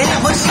qué.